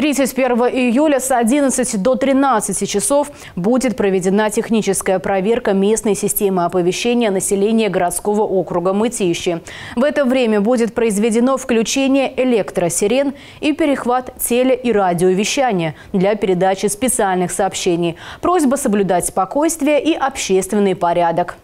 31 июля с 11 до 13 часов будет проведена техническая проверка местной системы оповещения населения городского округа Мытищи. В это время будет произведено включение электросирен и перехват теле- и радиовещания для передачи специальных сообщений. Просьба соблюдать спокойствие и общественный порядок.